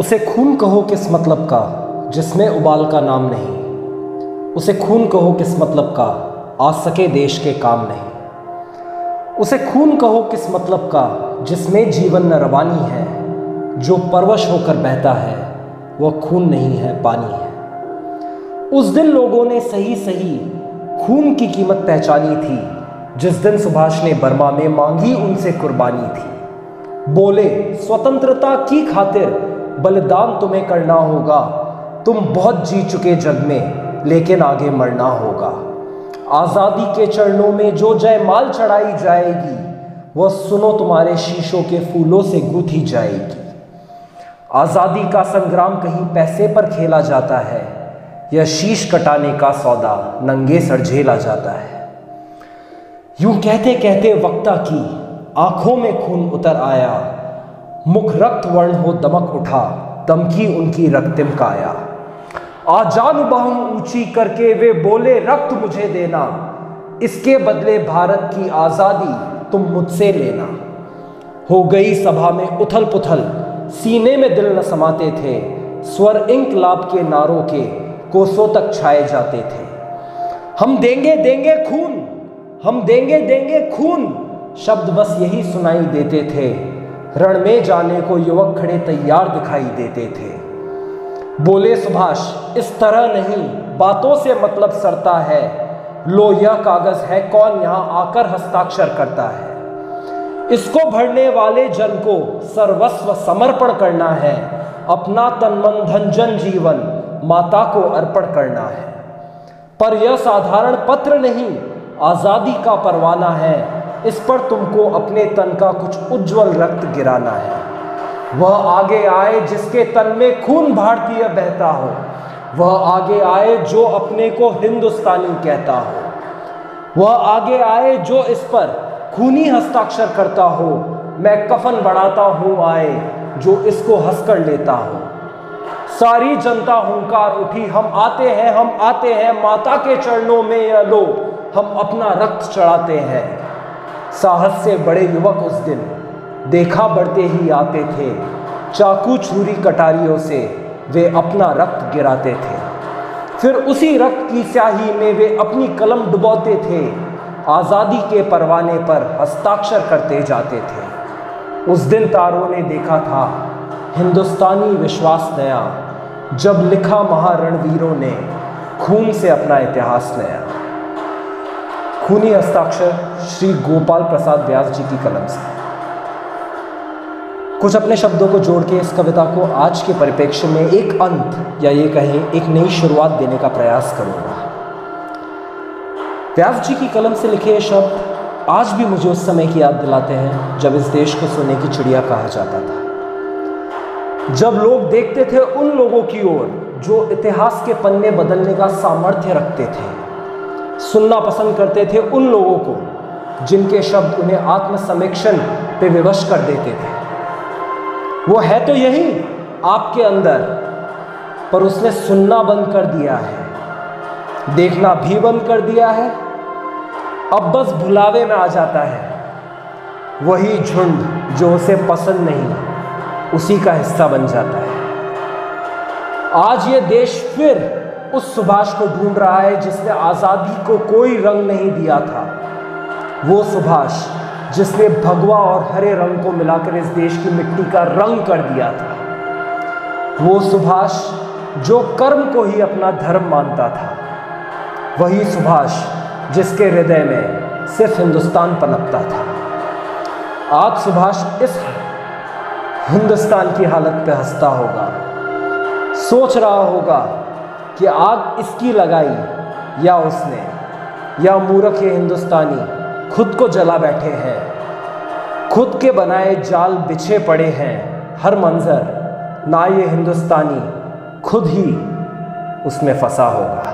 उसे खून कहो किस मतलब का, जिसमें उबाल का नाम नहीं। उसे खून कहो किस मतलब का, आ सके देश के काम नहीं। उसे खून कहो किस मतलब का, जिसमें जीवन न रवानी है। जो परवश होकर बहता है, वह खून नहीं है, पानी है। उस दिन लोगों ने सही सही खून की कीमत पहचानी थी। जिस दिन सुभाष ने बर्मा में मांगी, उनसे कुर्बानी थी। बोले, स्वतंत्रता की खातिर बलिदान तुम्हें करना होगा। तुम बहुत जी चुके जग में, लेकिन आगे मरना होगा। आज़ादी के चरणों में जो जयमाल चढ़ाई जाएगी, वह सुनो तुम्हारे शीशों के फूलों से गूंथी जाएगी। आज़ादी का संग्राम कहीं पैसे पर खेला जाता है यह शीश कटाने का सौदा नंगे सर झेला जाता है। यूँ कहते कहते वक्ता की आँखों में खून उतर आया मुख रक्त वर्ण हो दमक उठा, दमकी उनकी रक्तिम काया। आजान बाहू ऊँची करके वे बोले, रक्त मुझे देना, इसके बदले भारत की आज़ादी तुम मुझसे लेना। हो गई सभा में उथल पुथल सीने में दिल न समाते थे, स्वर इंकलाब के नारों के कोसों तक छाए जाते थे। हम देंगे देंगे खून, हम देंगे देंगे खून, शब्द बस यही सुनाई देते थे। रण में जाने को युवक खड़े तैयार दिखाई देते थे। बोले, सुभाष, इस तरह नहीं, बातों से मतलब सरता है। लो, यह कागज़ है, कौन यहाँ आकर हस्ताक्षर करता है? इसको भरने वाले जन को सर्वस्व समर्पण करना है। अपना तन मन धन जन जीवन माता को अर्पण करना है। पर यह साधारण पत्र नहीं, आज़ादी का परवाना है। इस पर तुमको अपने तन का कुछ उज्जवल रक्त गिराना है। वह आगे आए जिसके तन में खून भारतीय बहता हो। वह आगे आए जो अपने को हिंदुस्तानी कहता हो। वह आगे आए जो इस पर खूनी हस्ताक्षर करता हो। मैं कफन बढ़ाता हूँ आए जो इसको हंसकर लेता हो। सारी जनता हुंकार उठी, हम आते हैं, हम आते हैं, माता के चरणों में लो हम अपना रक्त चढ़ाते हैं। साहस से बड़े युवक उस दिन देखा बढ़ते ही आते थे। चाकू छुरी कटारियों से वे अपना रक्त गिराते थे। फिर उसी रक्त की स्याही में वे अपनी कलम डुबोते थे। आज़ादी के परवाने पर हस्ताक्षर करते जाते थे। उस दिन तारों ने देखा था, हिंदुस्तानी विश्वास नया, जब लिखा महारणवीरों ने खून से अपना इतिहास नया। खूनी हस्ताक्षर श्री गोपाल प्रसाद व्यास जी की कलम से। कुछ अपने शब्दों को जोड़ के इस कविता को आज के परिप्रेक्ष्य में एक अंत या ये कहें, एक नई शुरुआत देने का प्रयास करूँगा। व्यास जी की कलम से लिखे शब्द आज भी मुझे उस समय की याद दिलाते हैं जब इस देश को सोने की चिड़िया कहा जाता था। जब लोग देखते थे उन लोगों की ओर जो इतिहास के पन्ने बदलने का सामर्थ्य रखते थे। सुनना पसंद करते थे उन लोगों को, जिनके शब्द उन्हें आत्मसमीक्षण पे विवश कर देते थे। वो है तो यही आपके अंदर, पर उसने सुनना बंद कर दिया है, देखना भी बंद कर दिया है, अब बस भुलावे में आ जाता है। वही झुंड जो उसे पसंद नहीं, उसी का हिस्सा बन जाता है। आज ये देश फिर उस सुभाष को ढूंढ रहा है जिसने आज़ादी को कोई रंग नहीं दिया था। वो सुभाष, जिसने भगवा और हरे रंग को मिलाकर इस देश की मिट्टी का रंग कर दिया था। वो सुभाष, जो कर्म को ही अपना धर्म मानता था। वही सुभाष, जिसके हृदय में सिर्फ़ हिंदुस्तान पनपता था। आज सुभाष इस हिंदुस्तान की हालत पे हंसता होगा, सोच रहा होगा कि आग इसकी लगाई या उसने, या मूर्ख ये हिंदुस्तानी खुद को जला बैठे हैं। खुद के बनाए जाल बिछे पड़े हैं हर मंजर, ना ये हिंदुस्तानी खुद ही उसमें फंसा होगा।